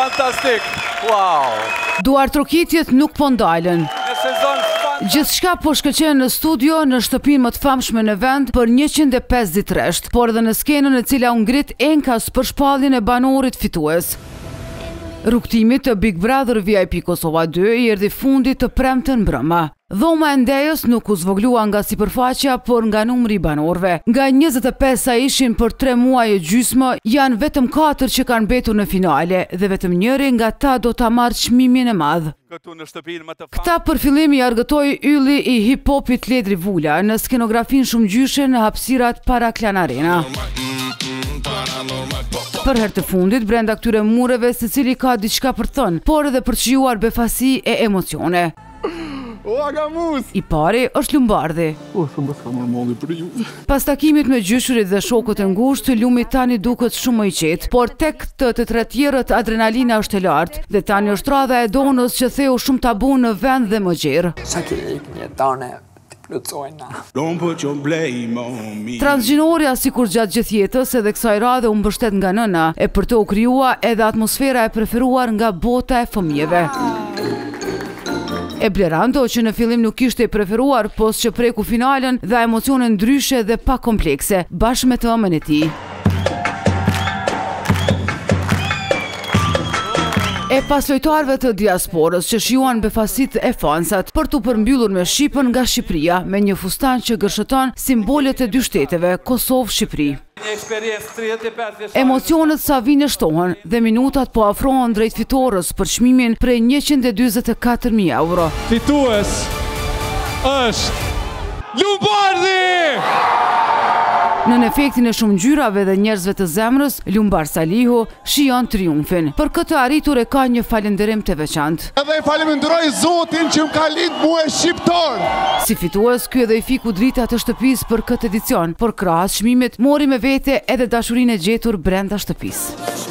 Fantastik! Wow! Duartrokitjet nuk po ndalen. Gjithçka po shkëlqen në studio, në shtëpinë më të famshme në vend për 105 ditë rresht, por edhe në skenën e cila u ngrit enkas për shpalljen e banorit fitues. Rrugëtimit të Big Brother VIP Kosova 2 i erdhi fundi të premten mbrëma. Dhoma e ndejës nuk u zvogëlua nga sipërfaqja, por nga numri i banorëve. Nga njëzet e pesë sa ishin për tre muaj e gjysmë, janë vetëm katër që kanë mbetur në finale dhe vetëm njëri nga ta do ta marrë çmimin e madh. Këta për fillim i argëtoi ylli i hip hopit Ledri Vula në skenografinë shumëngjyrëshe në hapësirat para Klan Arena. Për herë të fundit, brenda këtyre mureve secili ka diçka për të thënë, por edhe për të shijuar befasi e emocione. O agamus! I pari është Lumbardhi. O, shumë bësë ka mërë moli për ju. Pas takimit me gjyshërit dhe shokët e ngushtë, Lumi tani duket shumë më i qetë, por tek të tre tjerët adrenalina është e lartë, dhe tani është radha e Edonës që theu shumë tabu në vend dhe më gjerë. Sa ke i një tane, të plotësojnë na. Transgjinoria sikur gjatë gjithë jetës edhe kësaj radhe u mbështet nga nëna, e për to u krijua edhe atmosfera e preferuar nga bota e fëmijëve. E Blerando që në fillim nuk ishte i preferuar, pos që preku finalen dha emocione ndryshe dhe pa komplekse, bashkë me të ëmën e tij. E pas lojtarëve të diasporës që shijuan befasit e fansat për t'u përmbyllur me Shqipën nga Shqipëria me një fustan që gërshëton simbolet e dy shteteve Kosovë-Shqipëri. Emocionet sa vijnë e shtohen dhe minutat po afrohen drejt fitores për çmimin prej 124.000 euro. Fitues është... Lumbardhi! Nën efektin e shumë ngjyrave dhe njerëzve të zemrës, Lumbardh Salihu shijon triumfin. Për këtë arritur e ka një falënderim të veçantë. Edhe e falënderoj Zotin që m'ka lind mua shqiptar. Si fitues, ky edhe i fiku dritat e shtëpisë për këtë edicion, por krahas çmimit mori me vete edhe dashurinë e gjetur brenda shtëpisë.